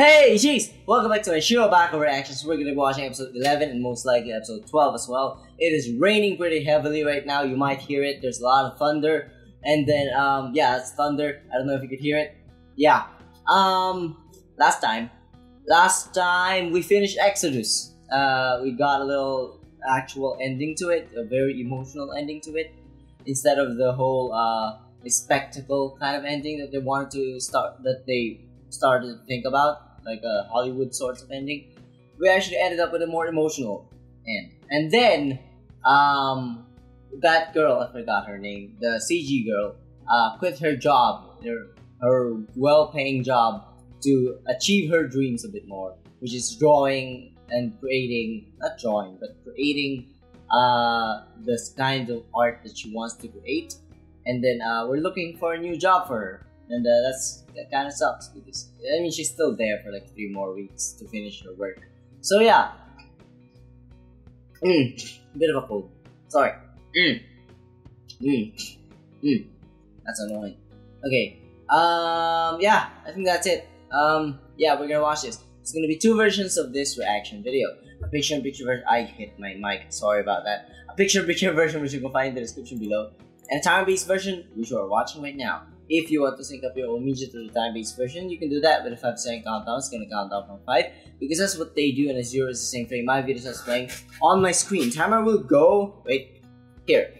Hey, jeez! Welcome back to my Over Reactions. We're gonna be watching episode 11 and most likely episode 12 as well. It is raining pretty heavily right now. You might hear it. There's a lot of thunder. And then, um, yeah, it's thunder. I don't know if you could hear it. Yeah. Um, last time. Last time we finished Exodus. Uh, we got a little actual ending to it, a very emotional ending to it, instead of the whole, uh, spectacle kind of ending that they wanted to start, that they started to think about like a Hollywood sort of ending. We actually ended up with a more emotional end. And then, um, that girl, I forgot her name, the CG girl, uh, quit her job, her, her well-paying job, to achieve her dreams a bit more, which is drawing and creating, not drawing, but creating uh, this kind of art that she wants to create. And then uh, we're looking for a new job for her and uh, that's that kind of sucks because I mean she's still there for like three more weeks to finish her work. So yeah, mm, bit of a cold. Sorry. Mm. Mm. Mm. That's annoying. Okay. Um. Yeah. I think that's it. Um. Yeah. We're gonna watch this. It's gonna be two versions of this reaction video. A picture-in-picture version. I hit my mic. Sorry about that. A picture-in-picture version, which you can find in the description below, and a time-based version, which you are watching right now. If you want to sync up your media to the time-based version, you can do that with a 5 second countdown. It's gonna count down from 5 because that's what they do and a 0 is the same thing. My video starts playing on my screen. Timer will go, wait, here.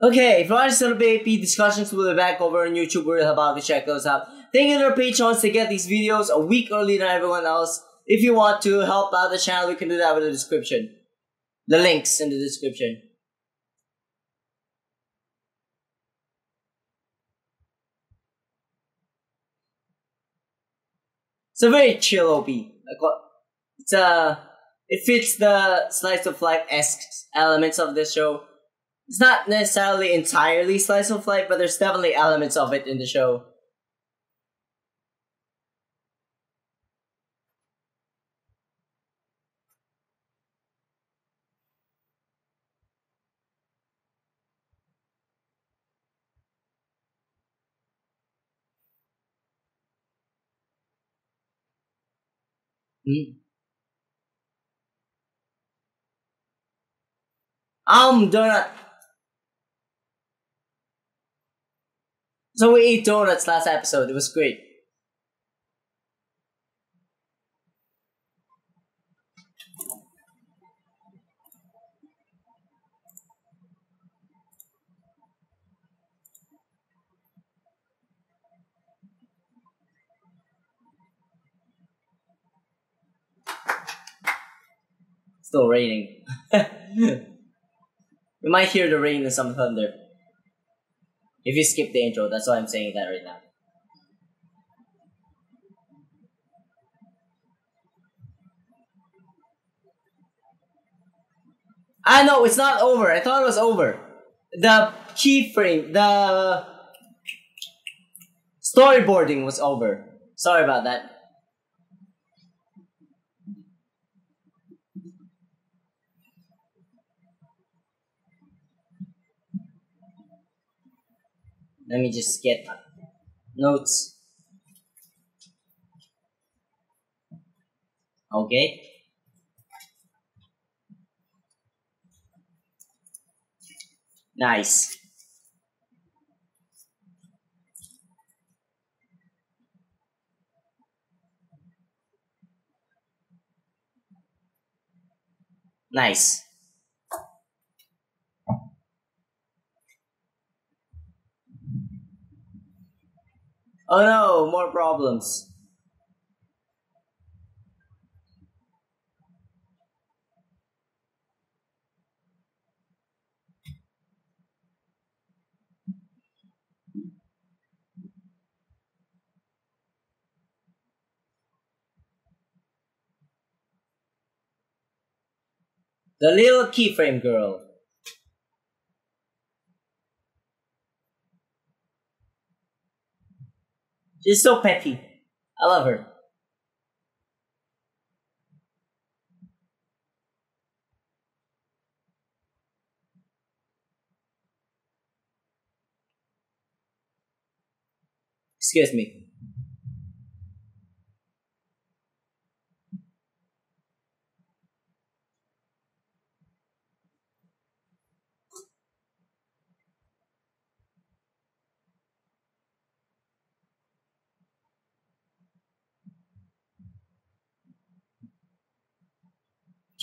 Okay, if you want to baby discussions will be back over on YouTube. We're about to check those out. Thank you to our patrons to get these videos a week earlier than everyone else. If you want to help out the channel, you can do that with the description. The links in the description. It's a very chill OP. It's a, uh, it fits the slice of life esque elements of this show it's not necessarily entirely slice of life, but there's definitely elements of it in the show. Mm. Um, donut. So we ate donuts last episode. It was great. Still raining. you might hear the rain and some thunder. If you skip the intro, that's why I'm saying that right now. Ah, I know it's not over. I thought it was over. The keyframe, the storyboarding was over. Sorry about that. Let me just get notes. Okay. Nice. Nice. Oh no, more problems. The little keyframe girl. She's so petty. I love her. Excuse me.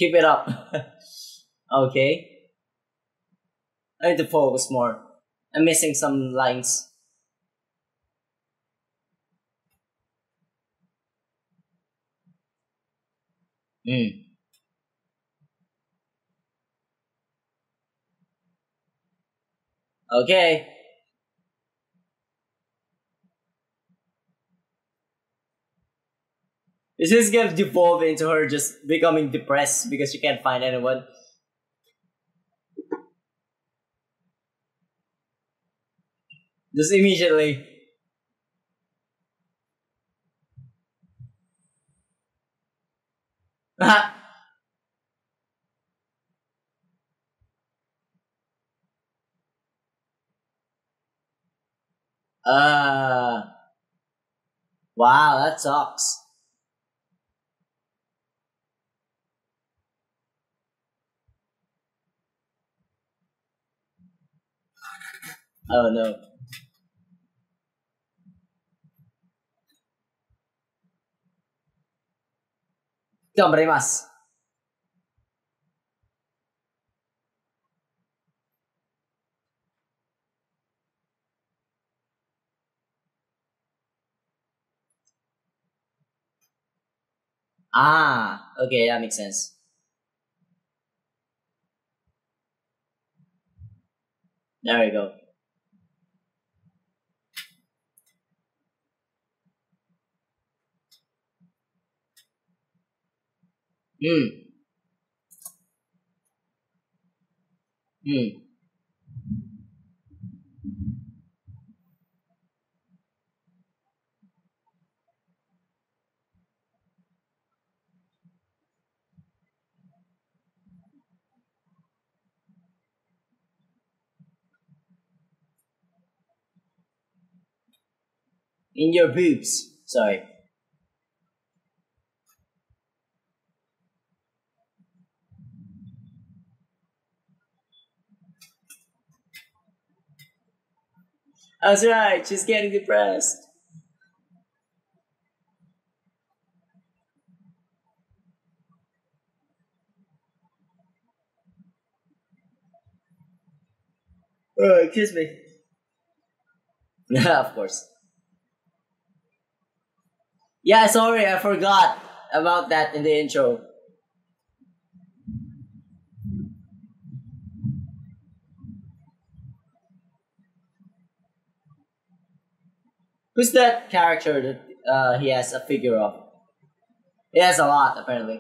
Keep it up. okay. I need to focus more. I'm missing some lines. Hmm. Okay. Is gonna devolve into her just becoming depressed because she can't find anyone? Just immediately. uh wow, that sucks. Oh no. Dobre mas. Ah, okay, that makes sense. There we go. Hmm. Hmm. In your boobs. Sorry. That's right, she's getting depressed. Oh, kiss me. Yeah, of course. Yeah, sorry, I forgot about that in the intro. Who's that character that uh, he has a figure of? He has a lot, apparently.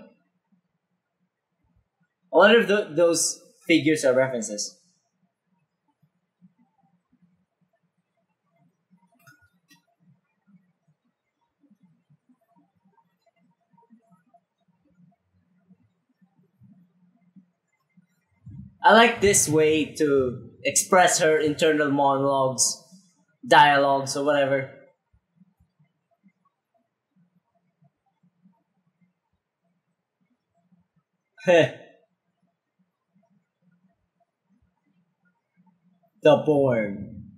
I wonder if th- those figures are references. I like this way to express her internal monologues, dialogues, or whatever. the Born.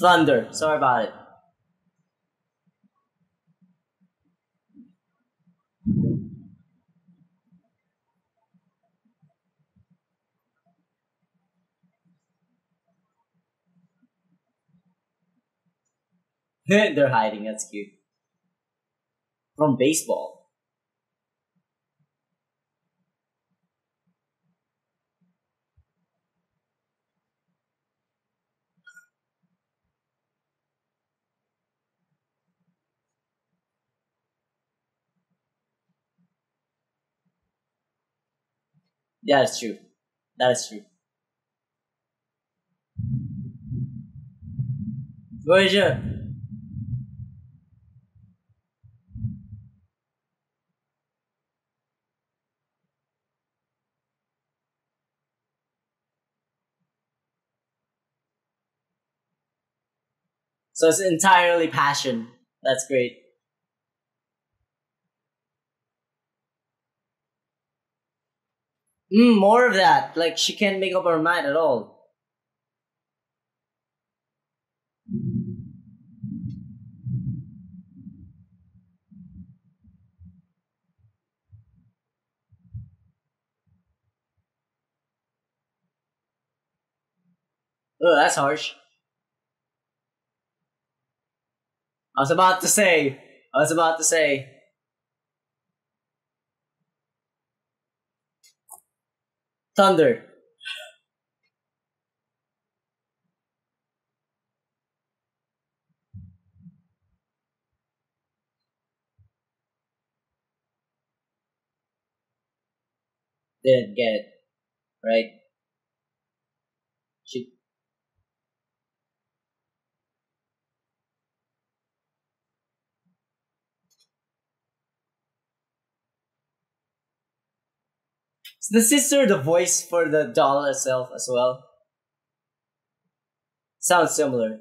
Thunder. Sorry about it. They're hiding. That's cute. From baseball. Yeah, that's true. That is true. Voyager. So it's entirely passion. That's great. Mm, more of that. Like she can't make up her mind at all. Oh, that's harsh. I was about to say. I was about to say. Thunder. Didn't get it. Right? Is the sister the voice for the doll itself as well? Sounds similar.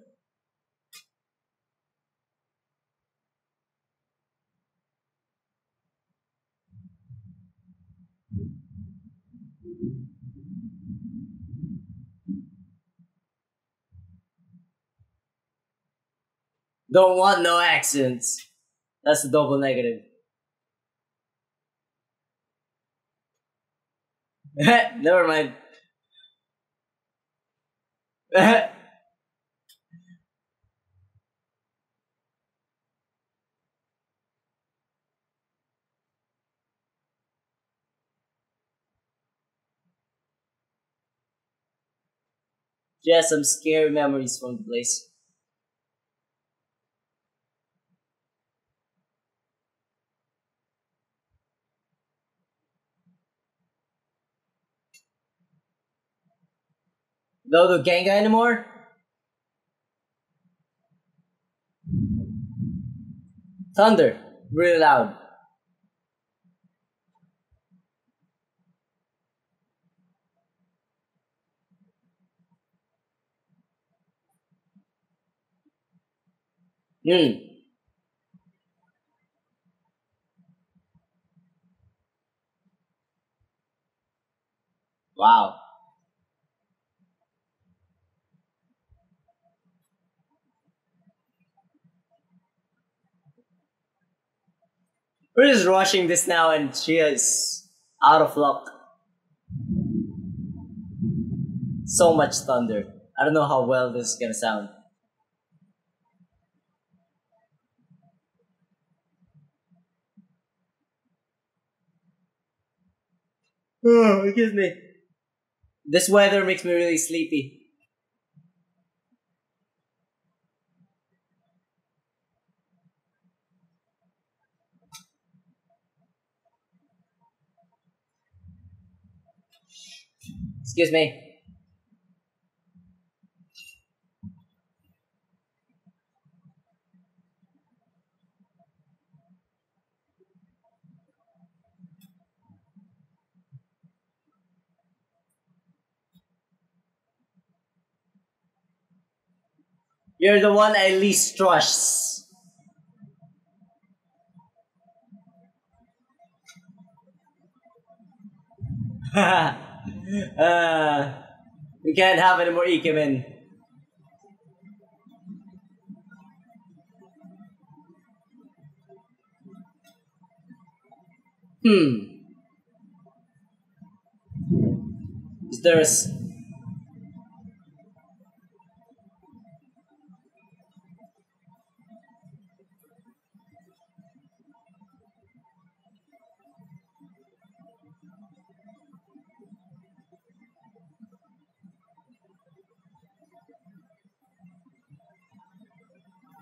Don't want no accents. That's the double negative. Never mind. Just some scary memories from the place. No the Genga anymore? Thunder. Really loud. Hmm. Wow. We're just rushing this now and she is out of luck. So much thunder. I don't know how well this is gonna sound. Oh, excuse me. This weather makes me really sleepy. Excuse me. You're the one I least trust. uh, we can't have any more Ikemen. Hmm. Is there a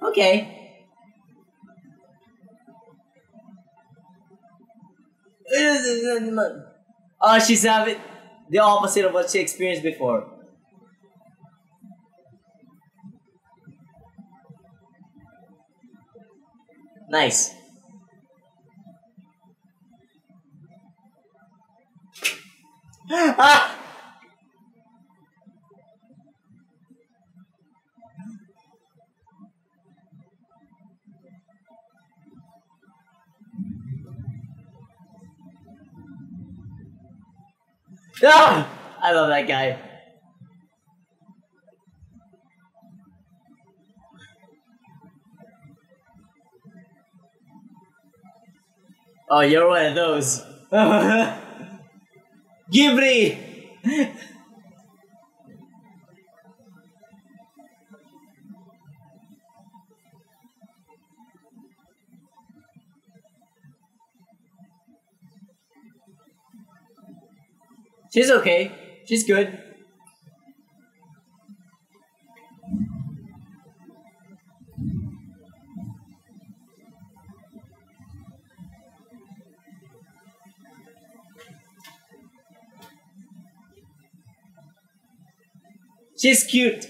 Okay. Oh, she's having the opposite of what she experienced before. Nice. ah! Ah! I love that guy. Oh, you're one of those. Ghibli! She's okay. She's good. She's cute.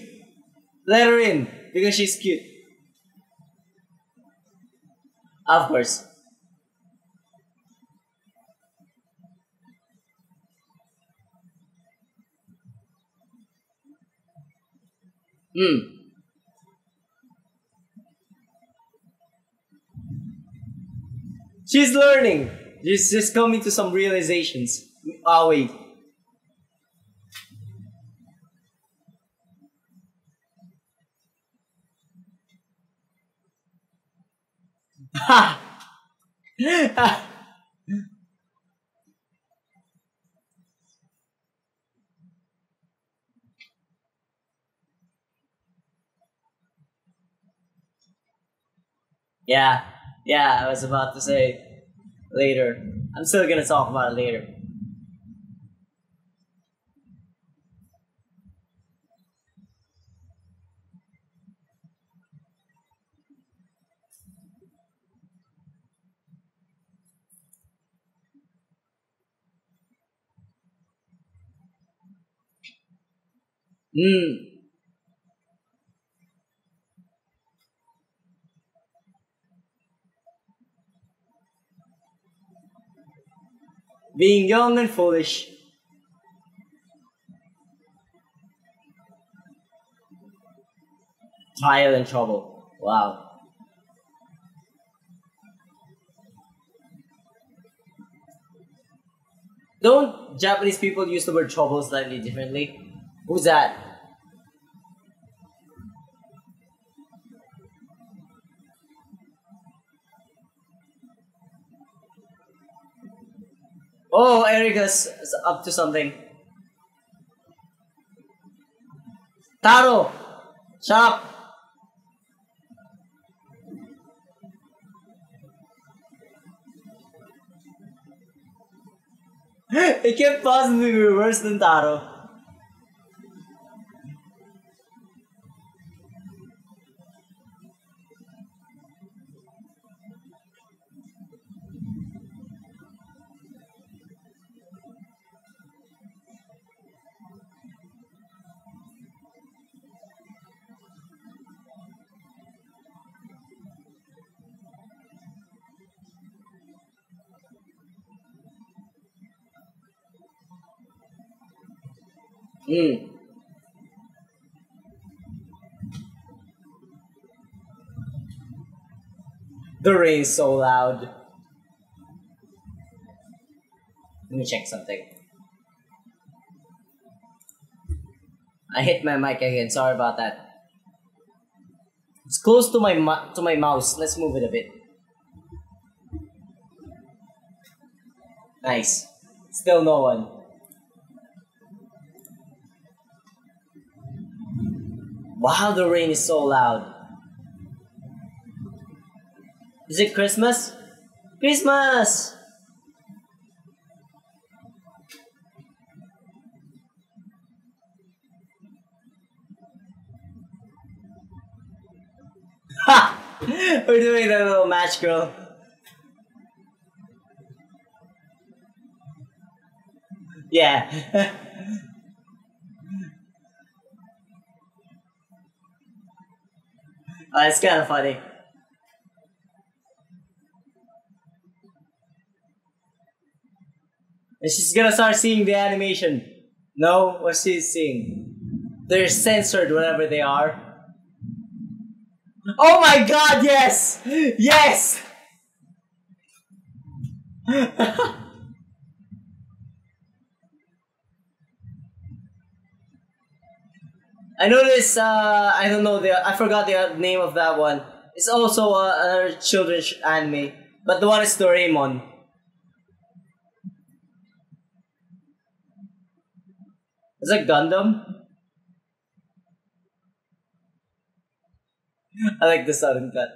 Let her in because she's cute. Of course. Hmm. She's learning. She's just coming to some realizations. Oh wait. Ha! yeah, yeah, I was about to say later. I'm still gonna talk about it later. Hmm. Being young and foolish. Tired and trouble. Wow. Don't Japanese people use the word trouble slightly differently? Who's that? Oh, Erika's up to something. Taro! Shut up! it can't possibly be worse than Taro. Mm. The rain's so loud. Let me check something. I hit my mic again. Sorry about that. It's close to my to my mouse. Let's move it a bit. Nice. Still no one. Wow, the rain is so loud. Is it Christmas? Christmas! Ha! We're doing the little match, girl. Yeah. Uh, it's kind of funny. And she's gonna start seeing the animation. No, what she's seeing. They're censored whenever they are. Oh my god, yes! Yes! I noticed. Uh, I don't know the. I forgot the name of that one. It's also uh, another children's anime, but the one is Doraemon. Is it Gundam? I like the sudden cut.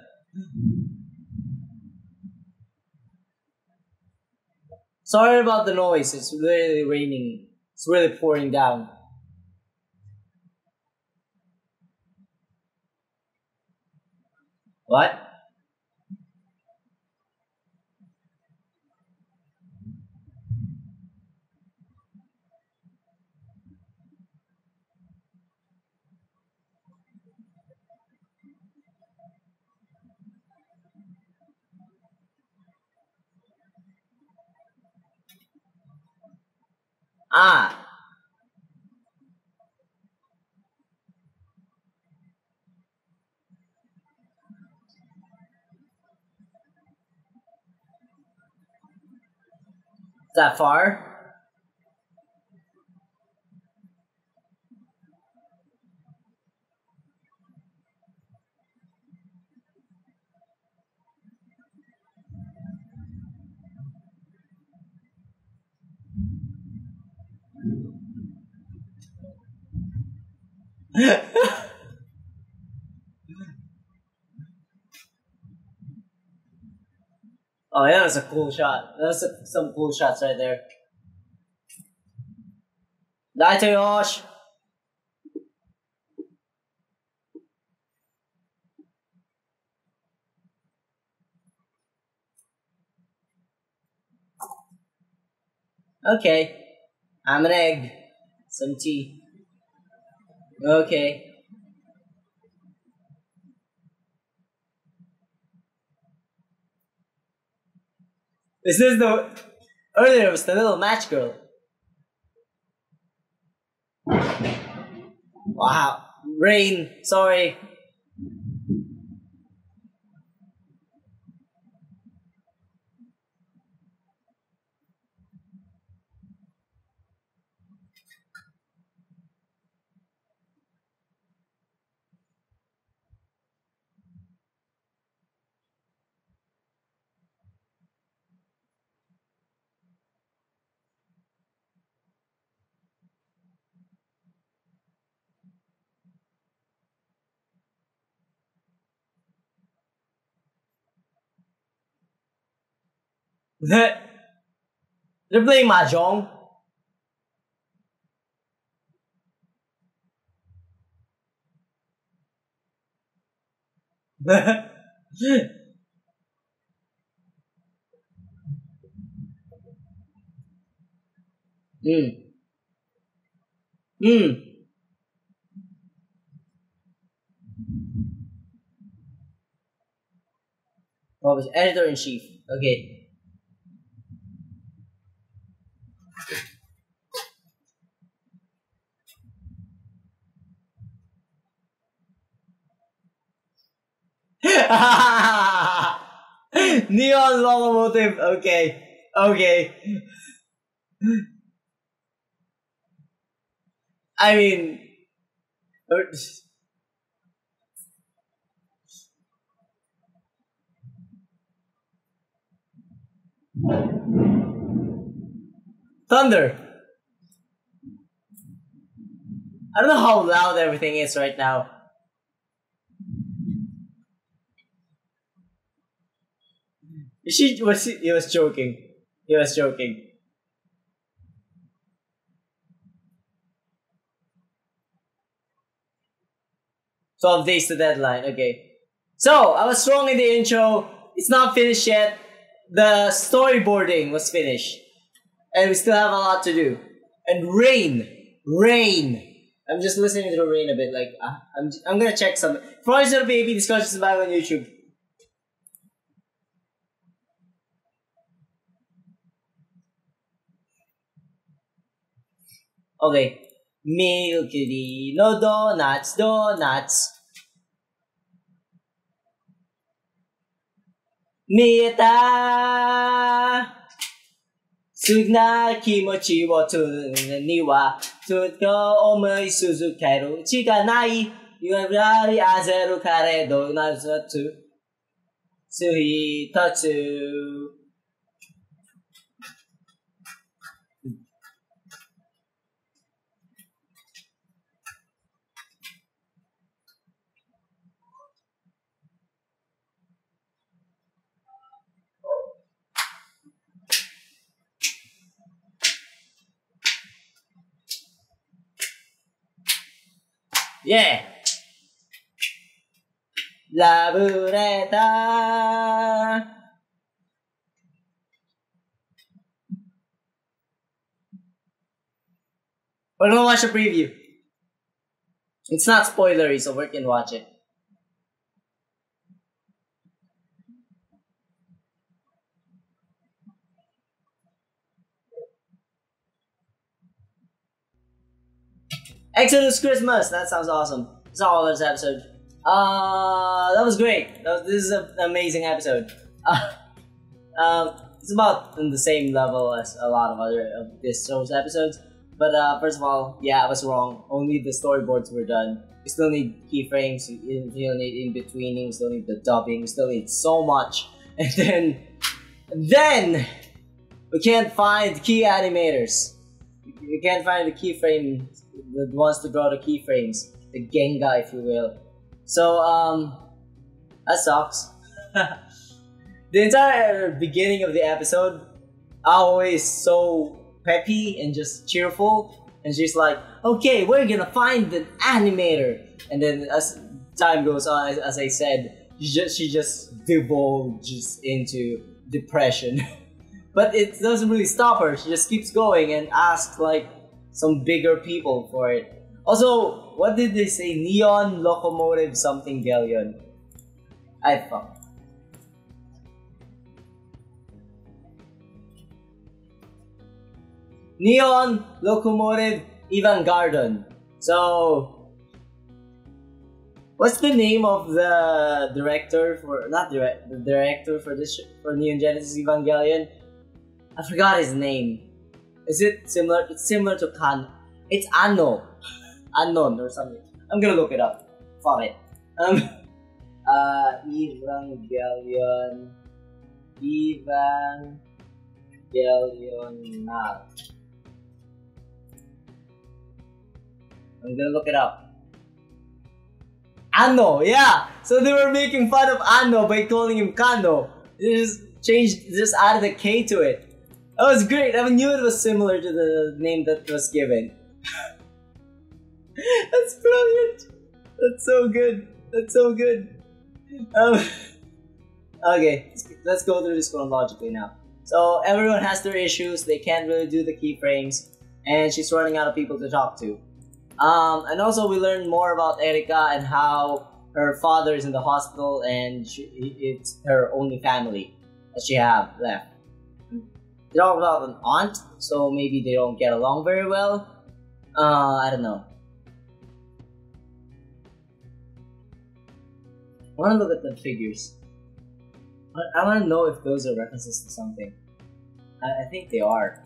Sorry about the noise. It's really raining. It's really pouring down. What? Ah. That far? Oh yeah, that's a cool shot. That's some cool shots right there. Dajte Josh! Okay. I'm an egg. Some tea. Okay. This is the earlier was the little match girl. Wow. Rain, sorry. They're playing mahjong. Hmm. Hmm. What was editor in chief? Okay. Neon locomotive. Okay. Okay. I mean, er, thunder. I don't know how loud everything is right now. She was he was joking. He was joking. Twelve days to deadline. Okay. So I was wrong in the intro. It's not finished yet. The storyboarding was finished, and we still have a lot to do. And rain, rain. I'm just listening to the rain a bit. Like uh, I'm, I'm gonna check some. Frozen Little Baby discussions back on YouTube. Okay. Milky no donuts, donuts. Mita 素な気持ちをつるには、ずっと思い続けるしかない。ゆらりあぜるかれどなずつ、一つ。Yeah. Labureta. We're gonna watch a preview. It's not spoilery, so we can watch it. Exodus Christmas. That sounds awesome. That's all this episode. Uh, that was great. That was, this is an amazing episode. Uh, um, it's about in the same level as a lot of other of this show's episodes. But uh, first of all, yeah, I was wrong. Only the storyboards were done. We still need keyframes. We still need in betweening. We still need the dubbing. We still need so much. And then, then we can't find key animators. We can't find the keyframe, the ones to draw the keyframes, the Genga, if you will. So um, that sucks. the entire beginning of the episode, always so peppy and just cheerful, and she's like, "Okay, we're gonna find an animator." And then as time goes on, as, as I said, she just she just divulges into depression. but it doesn't really stop her. She just keeps going and asks like some bigger people for it. Also, what did they say? Neon locomotive something galleon. I fuck. Neon locomotive Evangardon. So, what's the name of the director for not direct the director for this for Neon Genesis Evangelion? I forgot his name. Is it similar? It's similar to Kan. It's Anno, Anon or something. I'm gonna look it up. Fuck it. Um, uh, Evangelion, Evangelion now. I'm gonna look it up. Anno, yeah. So they were making fun of Anno by calling him Kano. They just changed, just added a K to it. That was great. I knew it was similar to the name that was given. That's brilliant. That's so good. That's so good. Um, okay, let's, go through this chronologically now. So everyone has their issues. They can't really do the keyframes, and she's running out of people to talk to. Um, and also we learn more about Erika and how her father is in the hospital, and she, it's her only family that she have left. They talk about an aunt, so maybe they don't get along very well. Uh, I don't know. I want to look at the figures. I, I want to know if those are references to something. I, I think they are.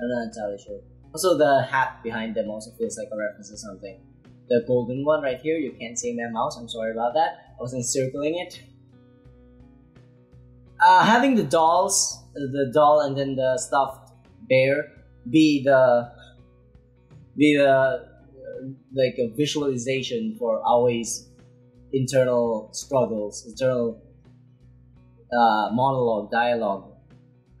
I'm not entirely sure. Also, the hat behind them also feels like a reference to something. The golden one right here, you can't see my mouse. I'm sorry about that. I was encircling it. Uh, having the dolls, the doll and then the stuffed bear, be the be the uh, like a visualization for Aoi's internal struggles, internal uh, monologue, dialogue.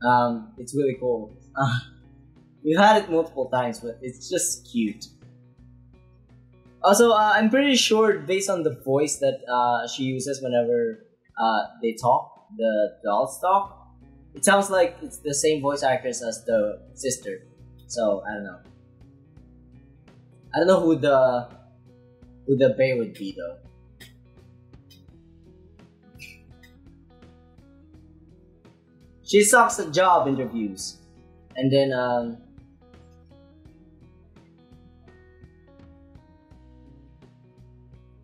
Um, it's really cool. Uh, we've had it multiple times, but it's just cute. Also, uh, I'm pretty sure based on the voice that uh, she uses whenever uh, they talk, the dolls talk, it sounds like it's the same voice actress as the sister. So I don't know. I don't know who the who the bear would be though. She sucks at job interviews, and then um,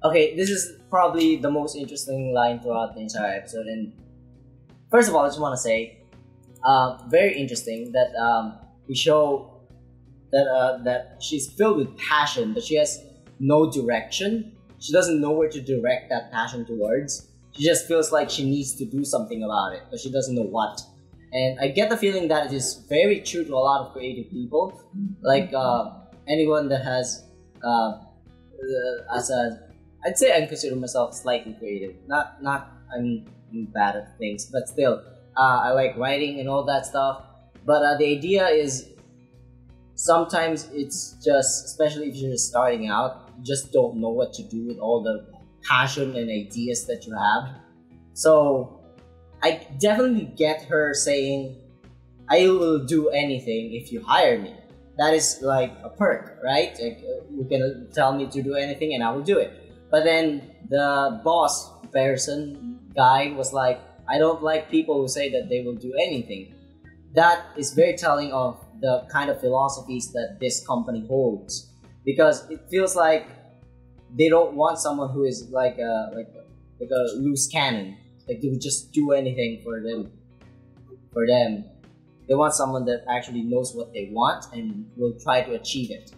Okay, this is probably the most interesting line throughout the entire episode. And first of all, I just want to say, uh, very interesting that um, we show that uh, that she's filled with passion, but she has no direction. She doesn't know where to direct that passion towards. She just feels like she needs to do something about it, but she doesn't know what. And I get the feeling that it is very true to a lot of creative people, like uh, anyone that has, uh, as a, I'd say I consider myself slightly creative. Not not I'm, Bad at things, but still, uh, I like writing and all that stuff. But uh, the idea is sometimes it's just, especially if you're starting out, you just don't know what to do with all the passion and ideas that you have. So I definitely get her saying, I will do anything if you hire me. That is like a perk, right? Like, uh, you can tell me to do anything and I will do it. But then the boss person guy was like, I don't like people who say that they will do anything. That is very telling of the kind of philosophies that this company holds. Because it feels like they don't want someone who is like a like like a loose cannon. Like they would just do anything for them for them. They want someone that actually knows what they want and will try to achieve it.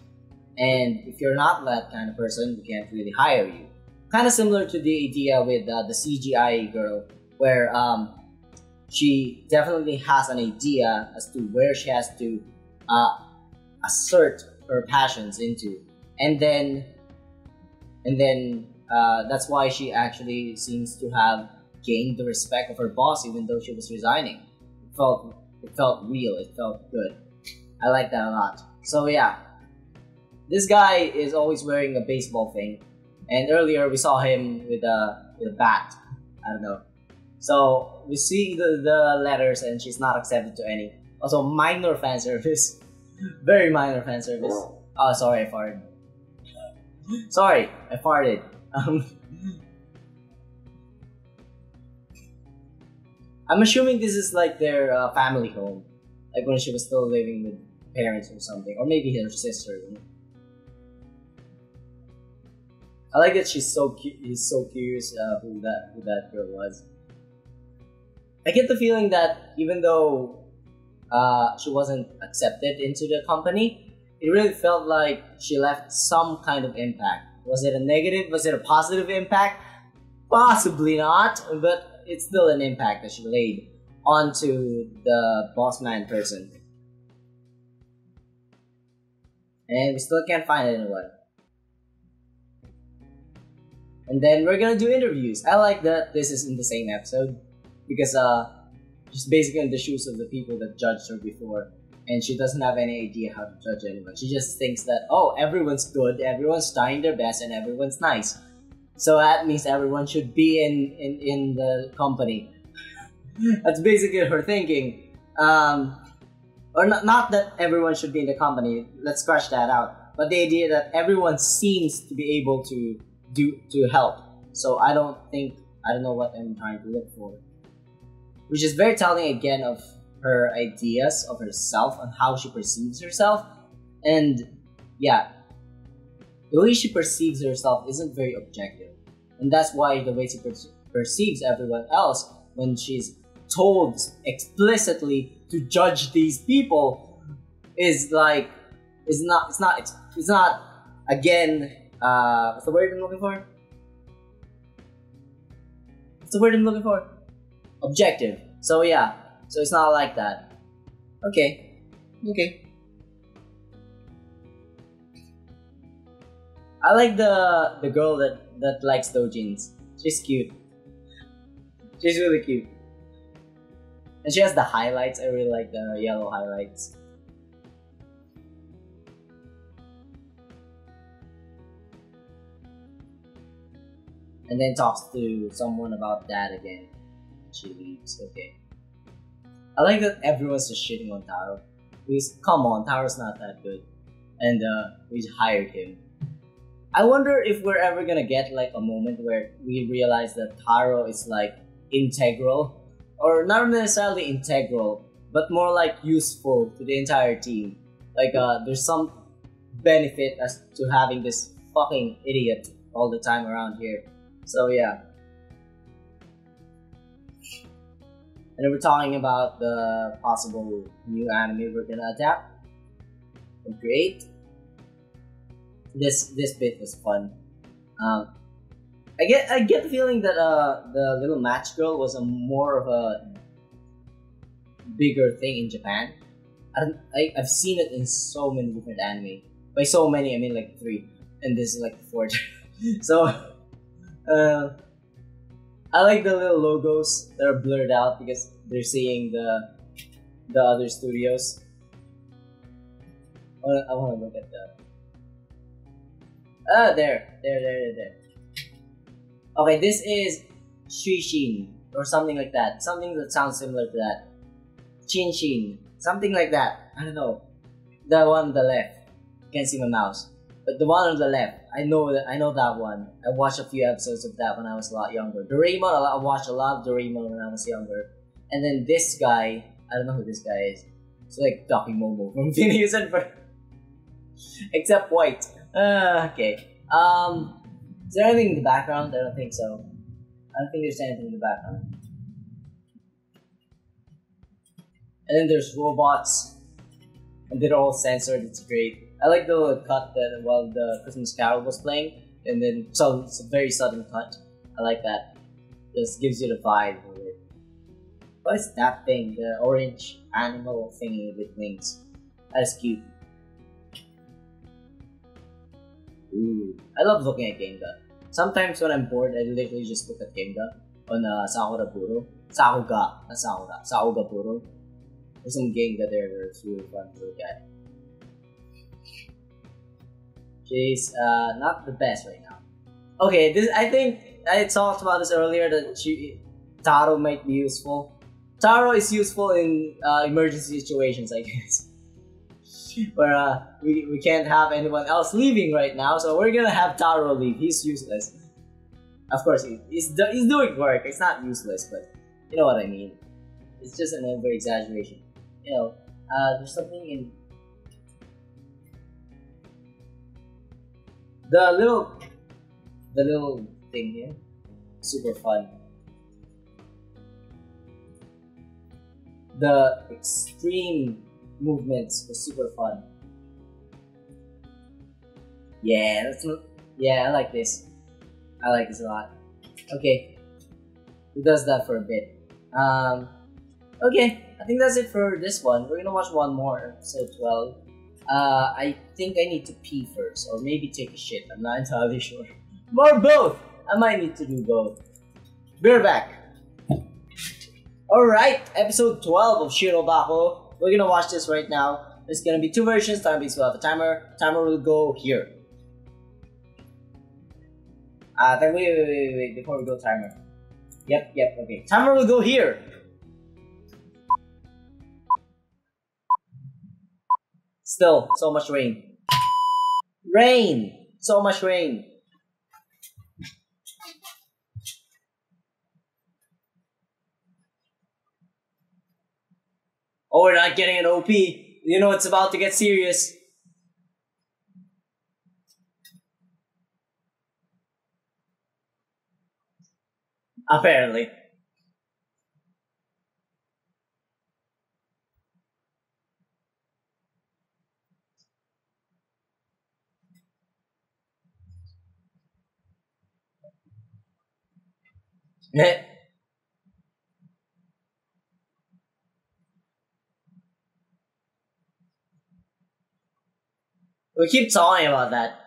And if you're not that kind of person we can't really hire you kind of similar to the idea with uh, the cgi girl where um, she definitely has an idea as to where she has to uh, assert her passions into. And then and then uh, that's why she actually seems to have gained the respect of her boss even though she was resigning. It felt it felt real. It felt good. I like that a lot. So yeah. This guy is always wearing a baseball thing and earlier we saw him with a with a bat. I don't know. So we see the, the letters and she's not accepted to any. Also minor fan service. Very minor fan service. Oh sorry i farted. Sorry i farted. Um, I'm assuming this is like their uh, family home, like when she was still living with parents or something, or maybe her sister. You know? I like that she's so cu- he's so curious uh, who that who that girl was. I get the feeling that even though uh, she wasn't accepted into the company, it really felt like she left some kind of impact. Was it a negative? Was it a positive impact? Possibly not, but it's still an impact that she laid onto the boss man person. And we still can't find anyone. And then we're gonna do interviews. I like that this is in the same episode because uh she's basically in the shoes of the people that judged her before. And she doesn't have any idea how to judge anyone. She just thinks that, oh, everyone's good, everyone's trying their best, and everyone's nice. So that means everyone should be in in, in the company. That's basically her thinking. Um, or not, not that everyone should be in the company. Let's scratch that out. But the idea that everyone seems to be able to do to help. So I don't think I don't know what I'm trying to look for. Which is very telling again of her ideas of herself and how she perceives herself. And yeah, the way she perceives herself isn't very objective. And that's why the way she per- perceives everyone else when she's told explicitly to judge these people is like is not it's not it's not again uh what's the word I'm looking for? What's the word I'm looking for? Objective. So yeah. So it's not like that. Okay. Okay. I like the the girl that that likes jeans. She's cute. She's really cute. And she has the highlights. I really like the yellow highlights. And then talks to someone about that again. She leaves. Okay. I like that everyone's just shitting on Taro. Because, come on, Taro's not that good. And uh, we hired him I wonder if we're ever gonna get like a moment where we realize that Taro is like integral, or not necessarily integral, but more like useful to the entire team. Like uh, there's some benefit as to having this fucking idiot all the time around here. So yeah. and we're talking about the possible new anime we're gonna adapt and create. This this bit was fun. Um, I get I get the feeling that uh the little match girl was a more of a bigger thing in Japan. I I, I've seen it in so many different anime. By so many, I mean like three, and this is like fourth. so, uh, I like the little logos that are blurred out because they're seeing the the other studios. I I wanna look at the. Ah, there, there, there, there, there. Okay, this is Shuishin or something like that. Something that sounds similar to that. Chin Shin, something like that. I don't know. The one on the left. Can't see my mouse. But the one on the left, I know that I know that one. I watched a few episodes of that when I was a lot younger. Doraemon, I watched a lot of Doraemon when I was younger. And then this guy, I don't know who this guy is. It's like Doki Momo from Phineas and Ferb. Except white. Uh, okay. Um, is there anything in the background? I don't think so. I don't think there's anything in the background. And then there's robots, and they're all censored. It's great. I like the cut that while the Christmas Carol was playing, and then so it's a very sudden cut. I like that. Just gives you the vibe of it. What is that thing? The orange animal thingy with wings. That's cute. Ooh, I love looking at Genga. Sometimes when I'm bored, I literally just look at Genga on uh, Sakura Puro. Sakuga, not Sakura. Sakugabooru. There's some Genga there that it's really fun to look at. She's uh, not the best right now. Okay, this I think I talked about this earlier that she, Taro might be useful. Taro is useful in uh, emergency situations, I guess. Where uh, we, we can't have anyone else leaving right now, so we're gonna have Taro leave. He's useless. Of course, he, he's, do, he's doing work. It's not useless, but you know what I mean. It's just an over exaggeration. You know, uh, there's something in the little the little thing here super fun. The extreme movements was super fun. Yeah that's yeah i like this. I like this a lot. Okay who does that for a bit. Um okay i think that's it for this one. We're gonna watch one more episode 12 uh, I think I need to pee first, or maybe take a shit. I'm not entirely sure. Or both. I might need to do both. We're back. Alright, episode 12 of Shiro Shirobako. We're gonna watch this right now. There's gonna be two versions. Time based will have a timer. Timer will go here. Uh, then wait, wait, wait, wait, before we go timer. Yep, yep, okay. Timer will go here. Still, so much rain. Rain! So much rain. Oh, we're not getting an OP. You know it's about to get serious. Apparently. We keep talking about that.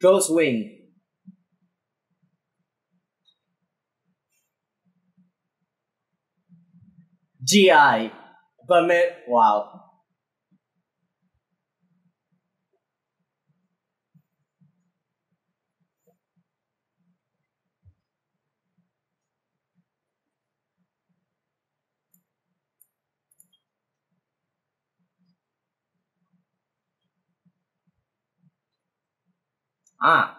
Ghost Wing. GI. Permit. Wow. Ah.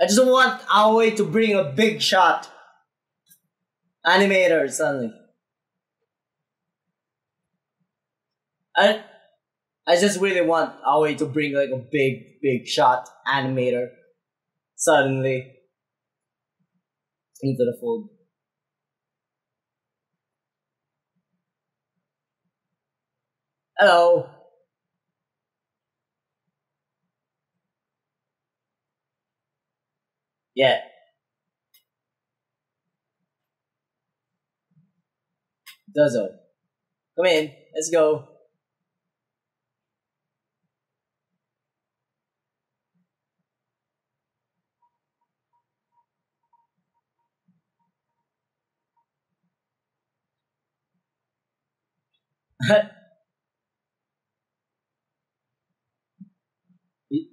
I just want Aoi to bring a big shot. Animator suddenly. I I just really want Aoi to bring like a big, big shot animator suddenly into the fold. Hello. Yeah. Dozo. Come in. Let's go.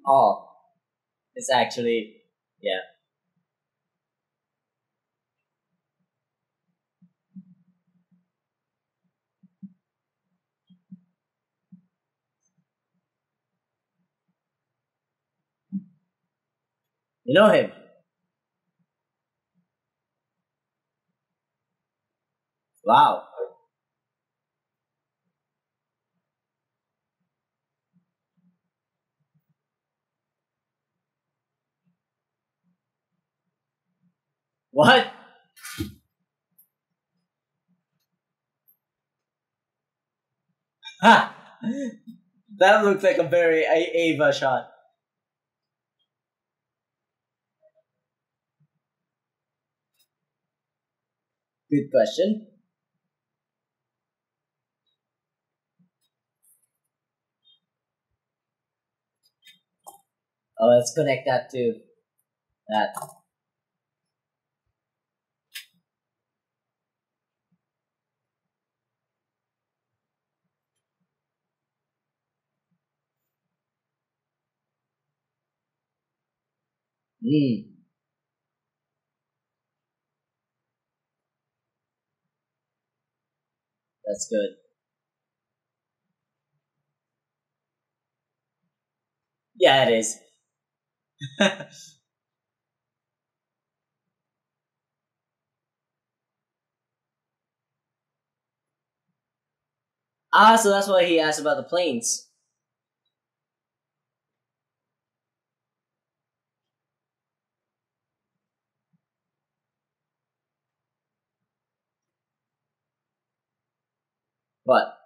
Oh, it's actually yeah. You know him. Wow. What? Ha! That looks like a very Eva shot. Good question. Oh, let's connect that to that. Hmm. That's good. Yeah, it is. ah, so that's why he asked about the planes. What?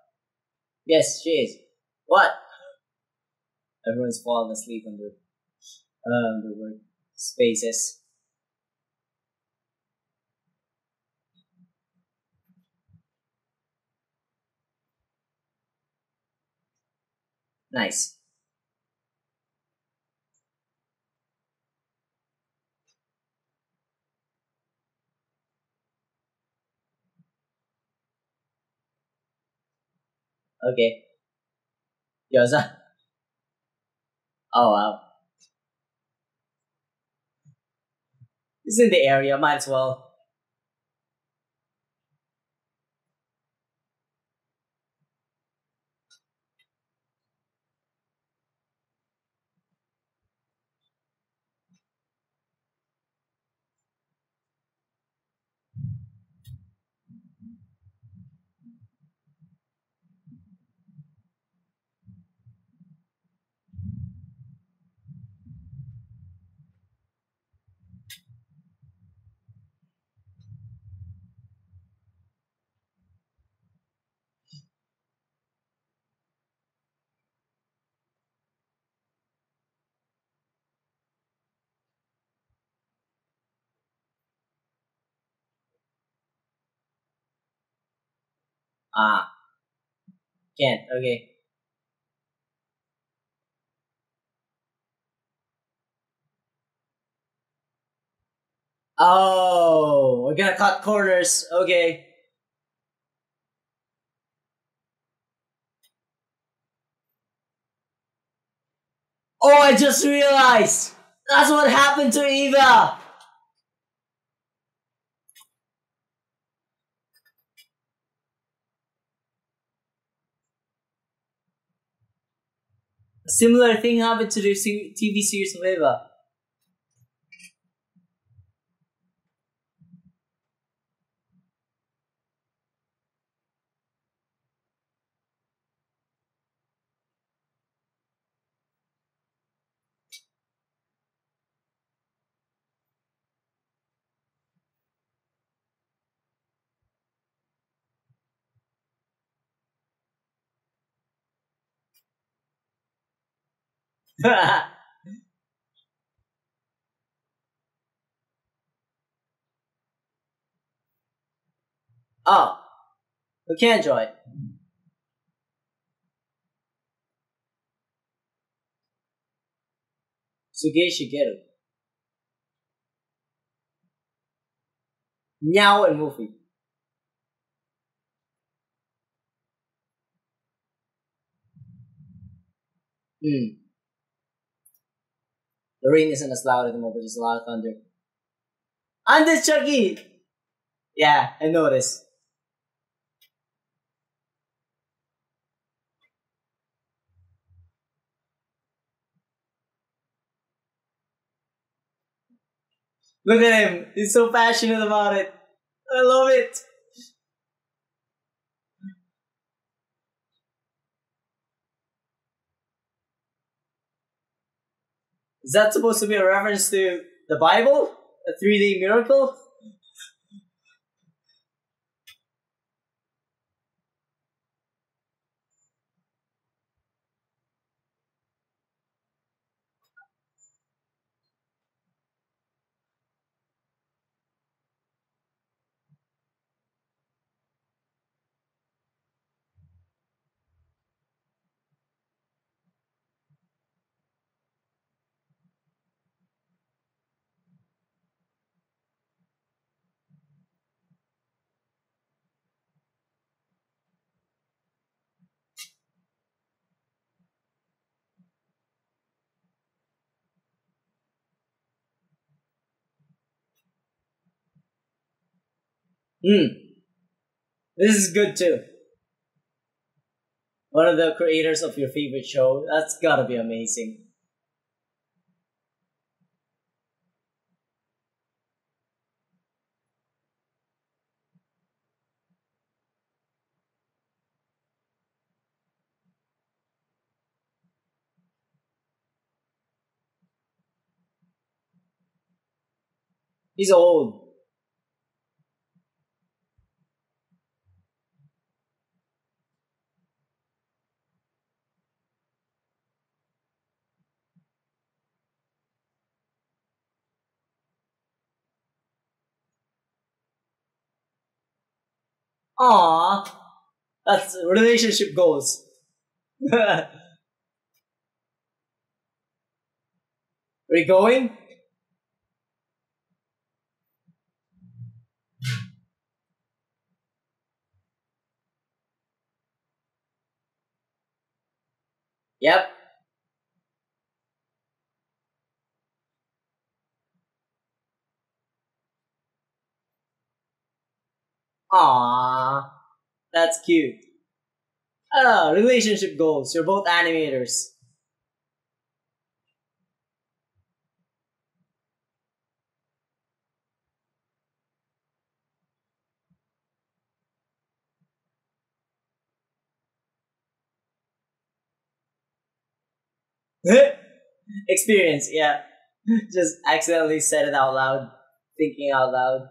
Yes, she is. What? Everyone's falling asleep under um the work spaces. Nice. Okay. Gyoza. Oh wow. It's in the area, might as well. Ah. Can't, okay. Oh, we're gonna cut corners. Okay. Oh, I just realized! That's what happened to Eva! Similar thing happened to the TV series Nueva. oh, who can join? Suge Shigeru. Meow and Wolfie. Hmm. The rain isn't as loud anymore, but there's a lot of thunder. Andes Chucky! Yeah, I noticed. Look at him. He's so passionate about it. I love it. Is that supposed to be a reference to the Bible? A three day miracle? Hmm. This is good too. One of the creators of your favorite show. That's gotta be amazing. He's old. Aww. That's relationship goals. Are we going? Yep. Aww. That's cute. Oh, relationship goals. You're both animators. Experience, yeah. Just accidentally said it out loud, thinking out loud.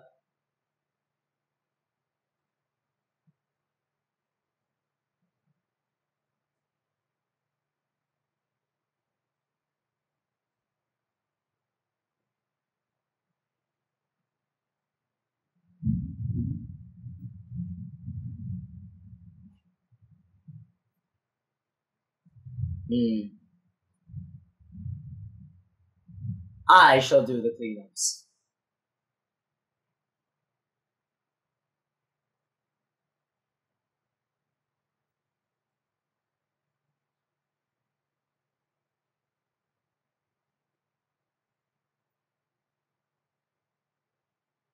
Hmm. I shall do the cleanups.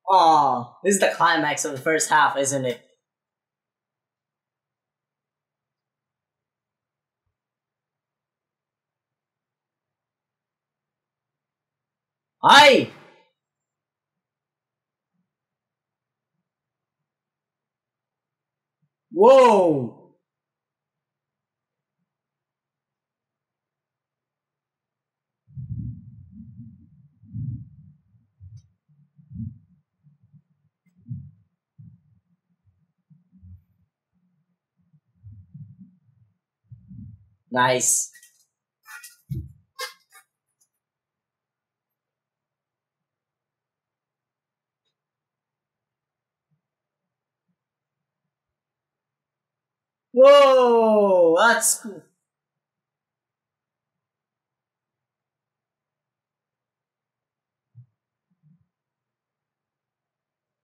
Aw, this is the climax of the first half, isn't it? Hi! Whoa! Nice. Whoa, that's cool.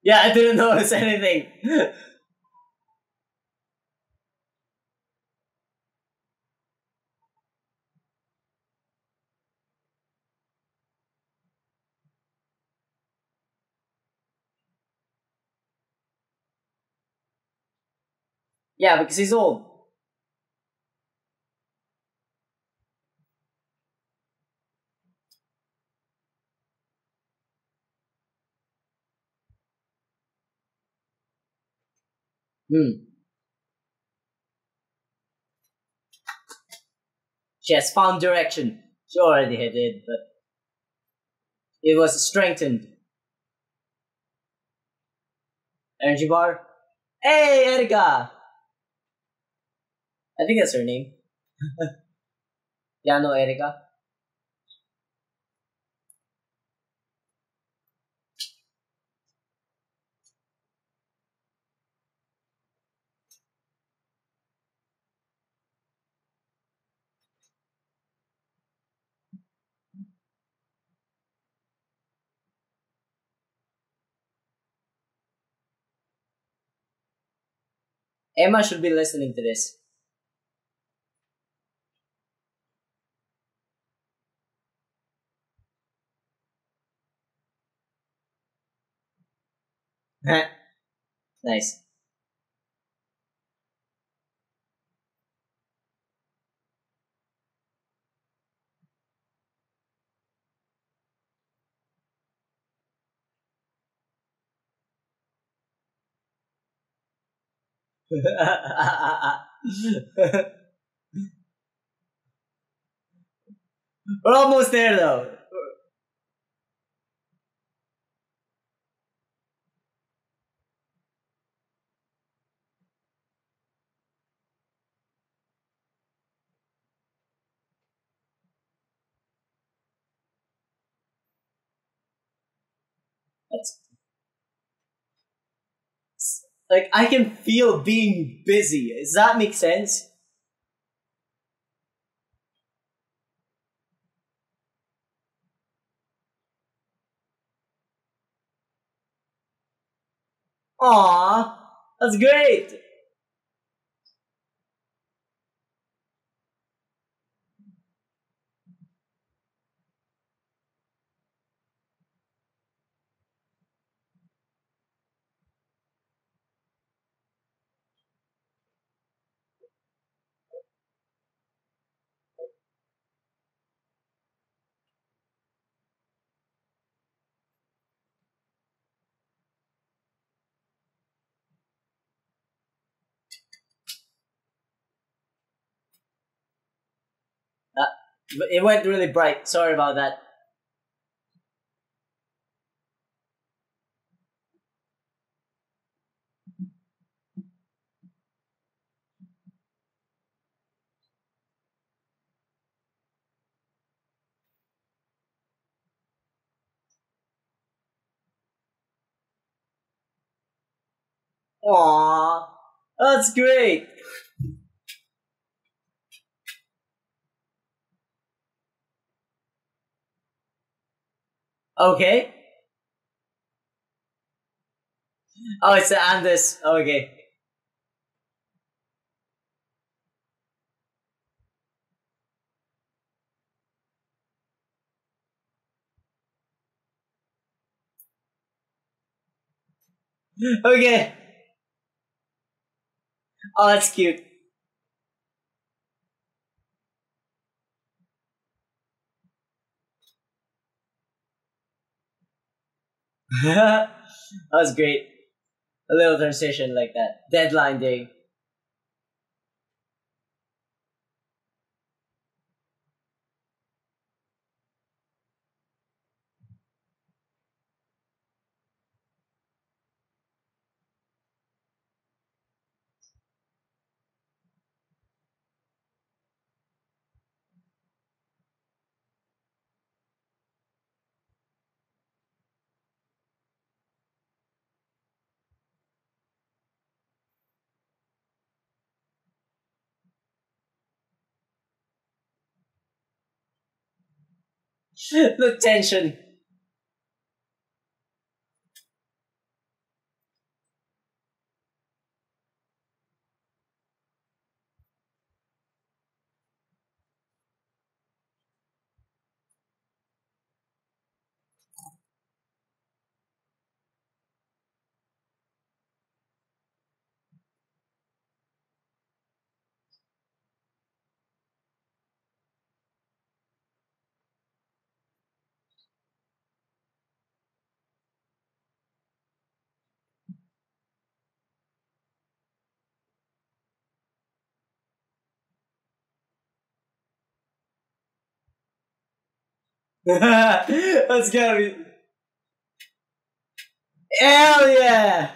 Yeah, I didn't notice anything. Yeah, because he's old. Hmm. She has found direction. She already had it, but it was strengthened. Energy bar. Hey, Erika! I think that's her name. yeah, no, Erika. Emma should be listening to this. Nice. We're almost there though. Like I can feel being busy. Does that make sense? Aw, that's great. Uh, it went really bright. Sorry about that. Aww, that's great. Okay. Oh, it's the Andes. Okay. Okay. Oh, that's cute. that was great. A little transition like that. Deadline day. The tension. That's gotta be. Hell yeah!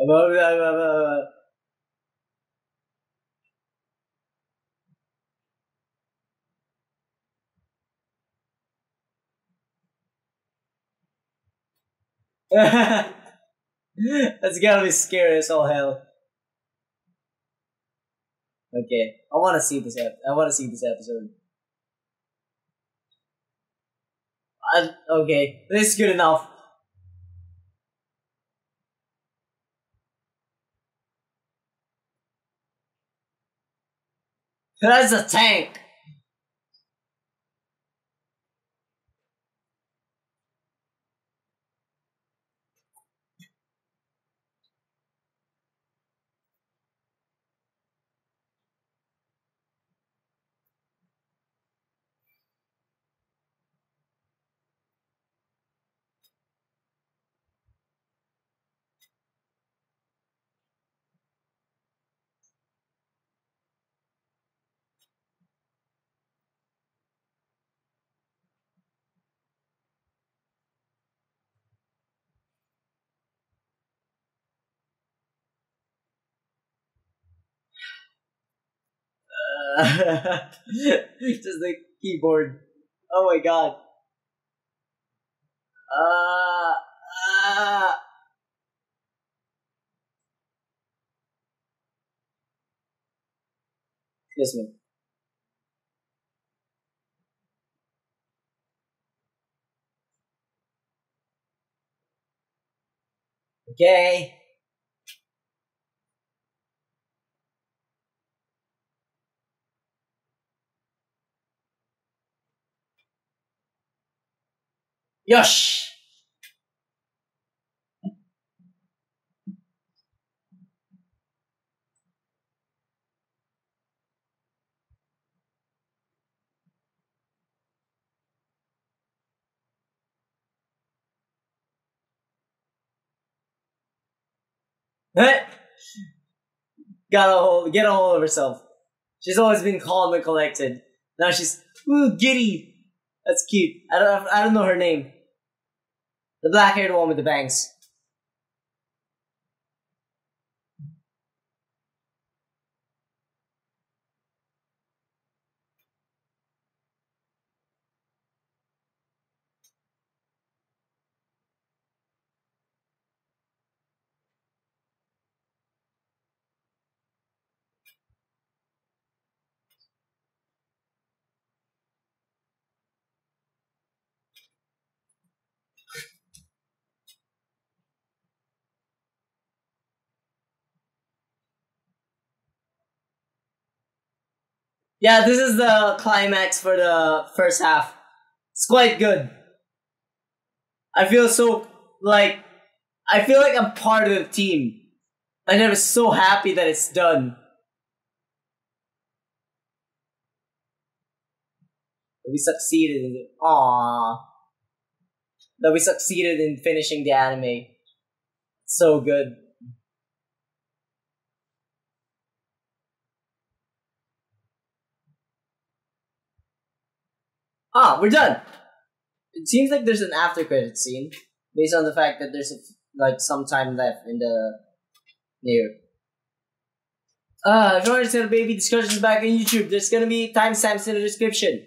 I Above that, above that. That's gotta be scary as all hell. Okay, I want to see this. Ep- I want to see this episode. I, okay, this is good enough. That's a tank. just the keyboard. Oh my god. Uh, uh. Excuse me. Okay. Yosh! Eh? Got a hold, get a hold of herself. She's always been calm and collected. Now she's ooh giddy. That's cute. I don't I don't know her name. The black haired one with the bangs. Yeah, this is the climax for the first half. It's quite good. I feel so like I feel like I'm part of the team. And I'm so happy that it's done. That we succeeded in it. Aww. That we succeeded in finishing the anime. So good. Ah, we're done. It seems like there's an after credit scene based on the fact that there's a, like some time left in the near. Uh, if you want the baby discussions back on YouTube, there's gonna be timestamps in the description.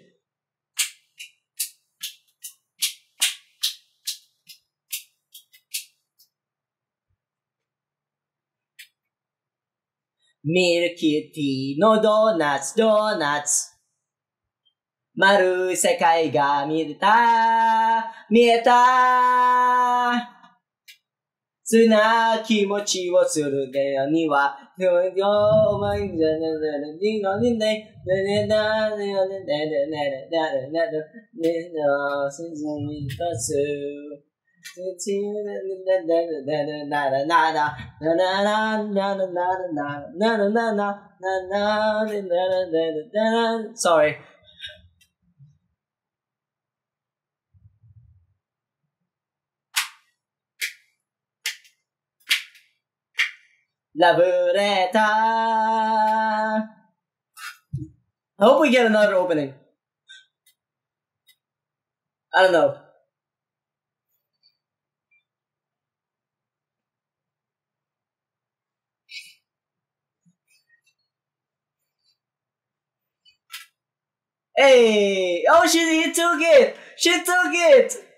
Milk Kitty no donuts, donuts. 丸い世界が見えた、見えた。素な気持ちをするでよに。は、でも、よ、お前、I hope we get another opening. I don't know. Hey! Oh, she, he took it! She took it!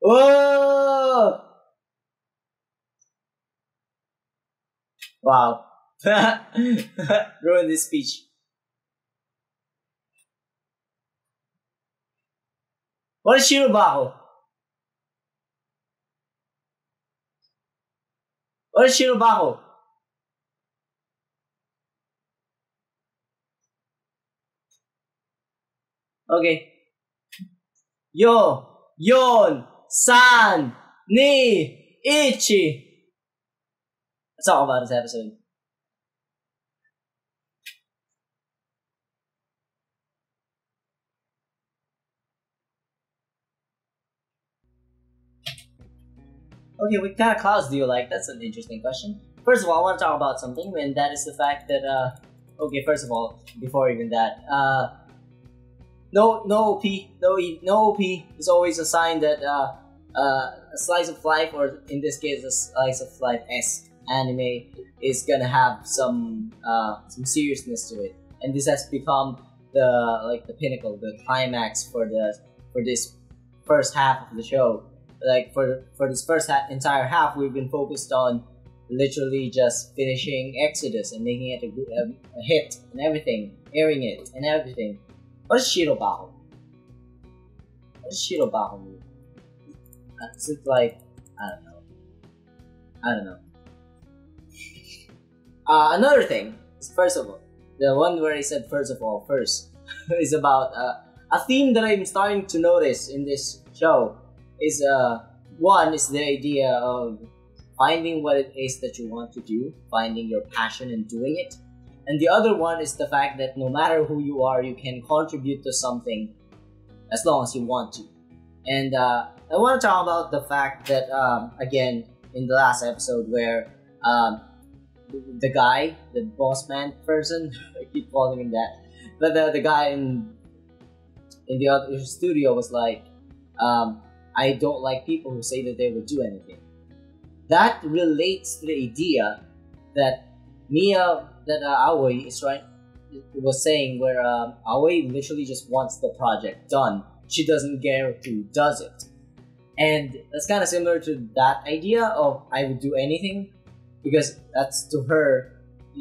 Whoa! Wow. Ruined this speech. What is Shirobako? What is Shirobako? Okay. Yo, yon, san, ni, ichi. That's all about this episode. Okay, what kind of clouds do you like? That's an interesting question. First of all, I want to talk about something, and that is the fact that, uh, okay, first of all, before even that, uh, no, no OP, no, E- no OP is always a sign that, uh, uh, a slice of life, or in this case, a slice of life S anime is gonna have some, uh, some seriousness to it, and this has become the like the pinnacle, the climax for the for this first half of the show like for for this first half, entire half, we've been focused on literally just finishing Exodus and making it a, a, a hit and everything, airing it and everything. What is Shirobako? What does Shirobako mean? Uh, Is it like I don't know? I don't know. Uh, another thing is first of all, the one where I said first of all first is about uh, a theme that I'm starting to notice in this show is uh one is the idea of finding what it is that you want to do, finding your passion and doing it. And the other one is the fact that no matter who you are, you can contribute to something as long as you want to. And uh, I want to talk about the fact that um, again in the last episode where um, the, guy, the boss man person, I keep calling him that, but the, the guy in in the other studio was like, um, I don't like people who say that they will do anything. That relates to the idea that Mia, that uh, Aoi is right, was saying where um, Aoi literally just wants the project done. She doesn't care who does it. And that's kind of similar to that idea of I would do anything because that's to her.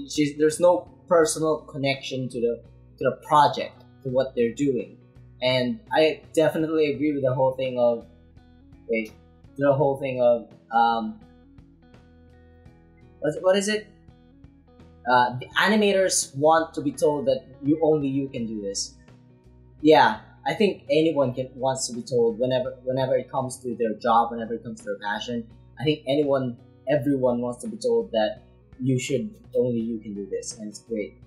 She's, there's no personal connection to the to the project to what they're doing, and I definitely agree with the whole thing of wait, the whole thing of um, what, what is it? Uh, the animators want to be told that you only you can do this. Yeah, I think anyone can wants to be told whenever whenever it comes to their job, whenever it comes to their passion. I think anyone everyone wants to be told that you should only you can do this, and it's great.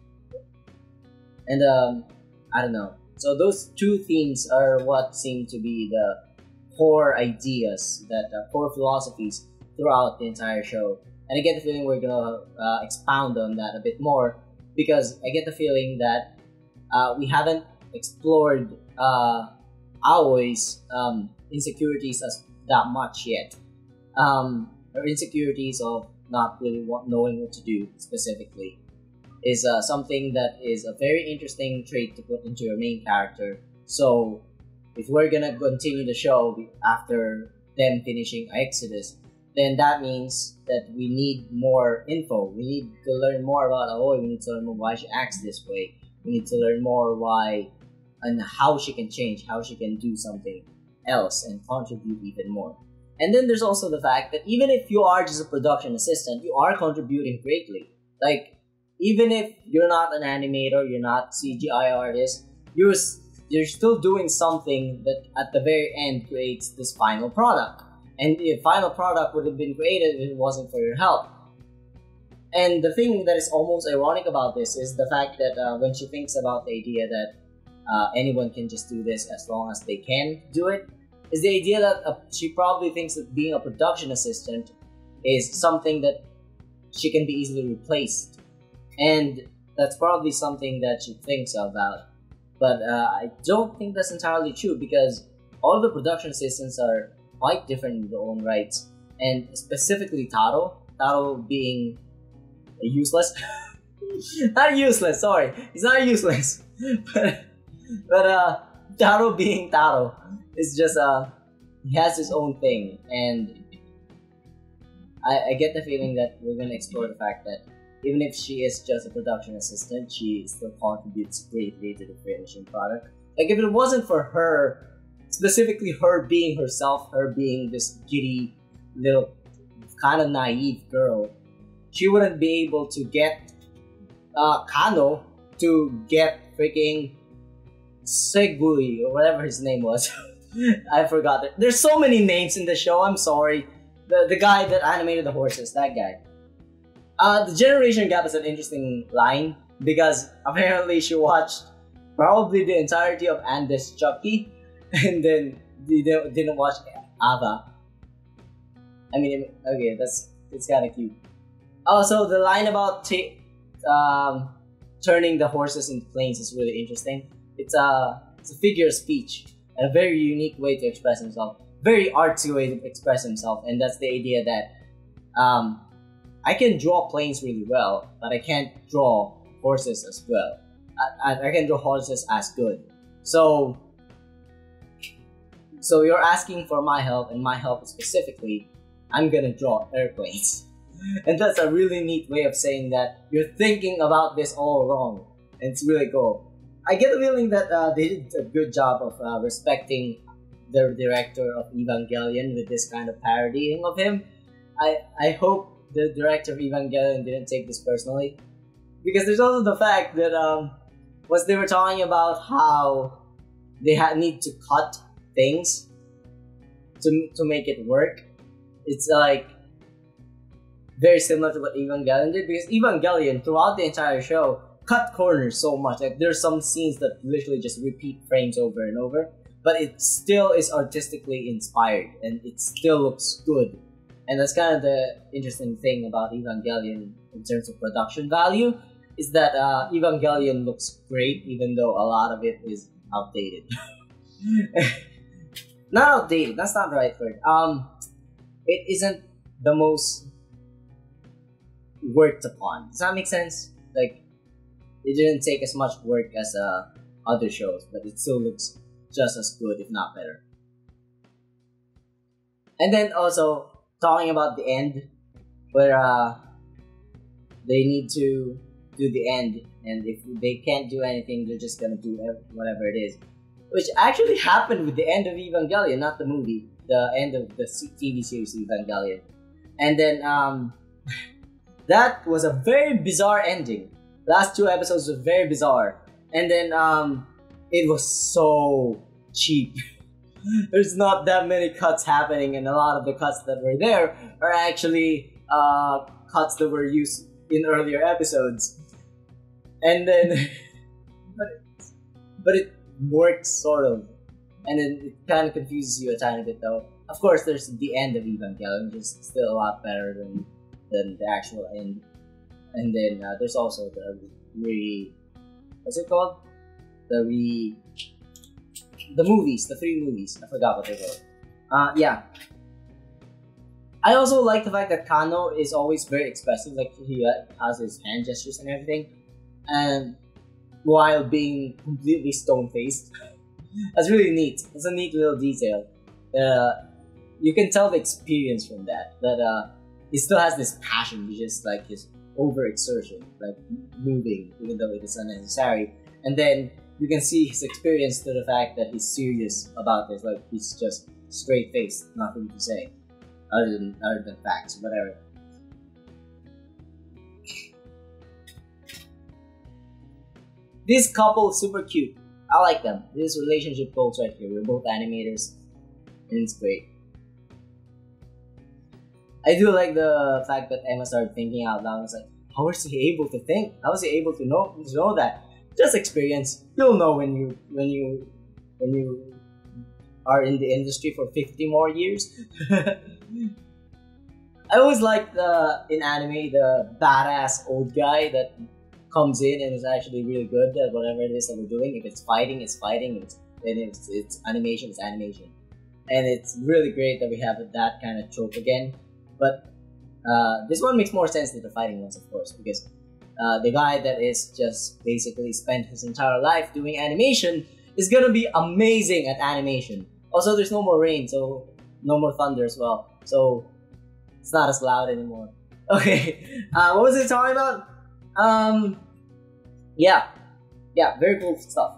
And um, I don't know. So those two themes are what seem to be the core ideas, that uh, core philosophies throughout the entire show. And I get the feeling we're gonna uh, expound on that a bit more because I get the feeling that uh, we haven't explored uh, Aoi's um, insecurities as that much yet. Um, her insecurities of not really knowing what to do specifically is uh, something that is a very interesting trait to put into your main character. So, if we're gonna continue the show after them finishing Exodus, then that means that we need more info. We need to learn more about Aoi. We need to learn more why she acts this way. We need to learn more why and how she can change, how she can do something else and contribute even more. And then there's also the fact that even if you are just a production assistant, you are contributing greatly. Like, even if you're not an animator, you're not CGI artist, you're you're still doing something that at the very end creates this final product. And the final product would have been created if it wasn't for your help. And the thing that is almost ironic about this is the fact that uh, when she thinks about the idea that uh, anyone can just do this as long as they can do it, is the idea that uh, she probably thinks that being a production assistant is something that she can be easily replaced and that's probably something that she thinks about. But uh, I don't think that's entirely true because all the production assistants are quite different in their own rights, and specifically Taro, Taro being useless. not useless, sorry, he's not useless, but but uh, Taro being Taro is just uh, he has his own thing, and I, I get the feeling that we're gonna explore the fact that even if she is just a production assistant, she still contributes greatly to the finishing product. Like if it wasn't for her, specifically her being herself, her being this giddy little kind of naive girl, she wouldn't be able to get uh, Kanno to get freaking Segui or whatever his name was. I forgot it. There's so many names in the show. I'm sorry. The the guy that animated the horses, that guy. Uh, the generation gap is an interesting line because apparently she watched probably the entirety of Andes Chucky and then didn't, didn't watch Eva. I mean, okay, that's it's kind of cute. Also, the line about t- um, turning the horses into planes is really interesting. It's a it's a figure of speech and a very unique way to express himself, very artsy way to express himself, and that's the idea that um, I can draw planes really well, but I can't draw horses as well. I, I, I can draw horses as good. So, so you're asking for my help, and my help specifically, I'm gonna draw airplanes. and that's a really neat way of saying that you're thinking about this all wrong. And it's really cool. I get the feeling that uh, they did a good job of uh, respecting the director of Evangelion with this kind of parodying of him. I I hope the director of Evangelion didn't take this personally, because there's also the fact that um, they were talking about how they had need to cut things to to make it work, it's like very similar to what Evangelion did because Evangelion throughout the entire show cut corners so much. Like there's some scenes that literally just repeat frames over and over, but it still is artistically inspired and it still looks good and that's kind of the interesting thing about Evangelion in terms of production value is that uh, Evangelion looks great even though a lot of it is outdated. not outdated, that's not the right word. Um, it isn't the most worked upon. Does that make sense? Like, it didn't take as much work as uh, other shows, but it still looks just as good, if not better. And then also, talking about the end, where uh, they need to do the end, and if they can't do anything, they're just gonna do whatever it is. Which actually happened with the end of Evangelion, not the movie, the end of the TV series Evangelion. And then um, that was a very bizarre ending. Last two episodes were very bizarre, and then um, it was so cheap. there's not that many cuts happening, and a lot of the cuts that were there are actually uh, cuts that were used in earlier episodes, and then but it, but it works sort of, and it kind of confuses you a tiny bit though. Of course, there's the end of Evangelion, which is still a lot better than than the actual end. And then uh, there's also the re what's it called? The re the movies, the three movies. I forgot what they were. Uh, yeah. I also like the fact that Kanno is always very expressive, like he has his hand gestures and everything, and while being completely stone faced. That's really neat. It's a neat little detail. Uh, you can tell the experience from that. That uh, he still has this passion, which is like his overexertion, like moving, even though it is unnecessary. And then you can see his experience to the fact that he's serious about this. Like he's just straight faced, nothing to say, other than other than facts, whatever. This couple is super cute. I like them. This relationship goals right here. We're both animators, and it's great. I do like the fact that Ema started thinking out loud. It's like, how was he able to think? How was he able to know to know that? Just experience. You'll know when you when you when you are in the industry for fifty more years. I always like the in anime the badass old guy that comes in and is actually really good at whatever it is that we're doing. If it's fighting, it's fighting. If it's, and if it's, it's animation, it's animation. And it's really great that we have that kind of trope again but uh, this one makes more sense than the fighting ones, of course, because uh, the guy that is just basically spent his entire life doing animation is gonna be amazing at animation. Also, there's no more rain, so no more thunder as well. So it's not as loud anymore. Okay, uh, what was it talking about? Um, yeah, yeah, very cool stuff.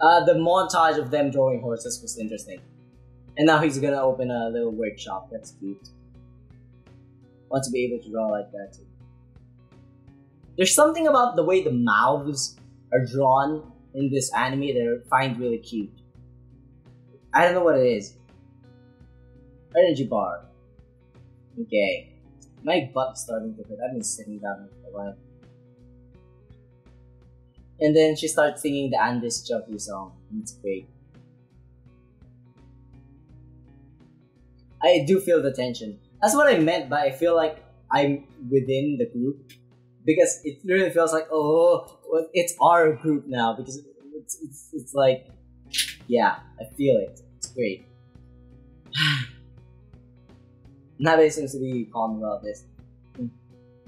Uh, the montage of them drawing horses was interesting. And now he's gonna open a little workshop. That's cute. Want to be able to draw like that too. There's something about the way the mouths are drawn in this anime that I find really cute. I don't know what it is. Energy bar. Okay. My butt's starting to hurt. I've been sitting down for a while. And then she starts singing the Andes Chucky song. It's great. I do feel the tension. That's what I meant by I feel like I'm within the group because it really feels like oh it's our group now because it's it's, it's like yeah I feel it. It's great. Nobody seems to be calm about this. Hmm.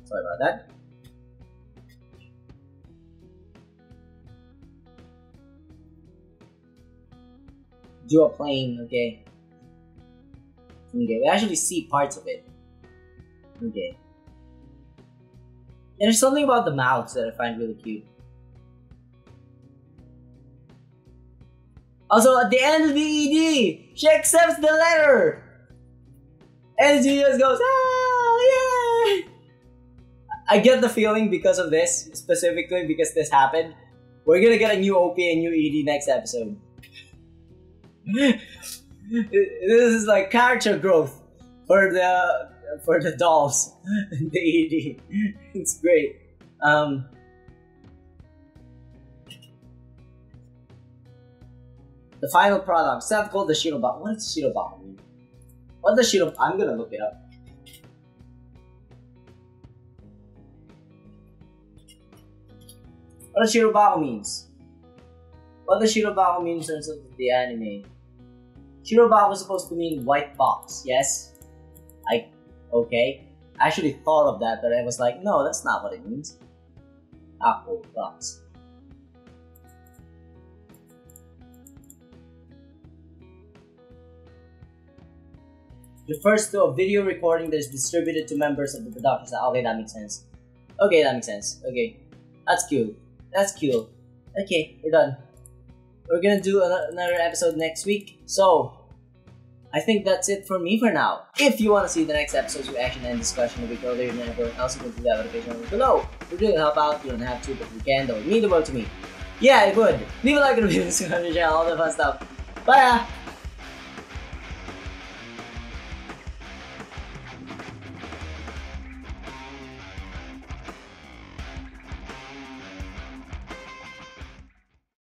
Sorry about that. Do a plane, okay. Okay, we actually see parts of it. Okay. And there's something about the mouths that I find really cute. Also, at the end of the ED, she accepts the letter! And she just goes, ah, yay! I get the feeling because of this, specifically because this happened, we're gonna get a new OP and new ED next episode. this is like character growth for the for the dolls the ED. It's great. Um, the final product, set called the Shirobako. What is Shirobako mean? What does Shirobako? I'm gonna look it up. What does Shirobako means? What does Shirobako mean in terms of the anime? Shirobako was supposed to mean white box, yes? I, okay. I actually thought of that, but I was like, no, that's not what it means. Apple box. Refers to a video recording that is distributed to members of the production. Okay, that makes sense. Okay, that makes sense. Okay. That's cool. That's cool. Okay, we're done we're gonna do another episode next week. So, I think that's it for me for now. If you want to see the next episode's reaction and discussion a week earlier than everyone else, you can do that notification below. If you really help out, you don't have to, but you can. That would mean the world to me. Yeah, it would. Leave a like and review, subscribe to the channel, all the fun stuff. Bye!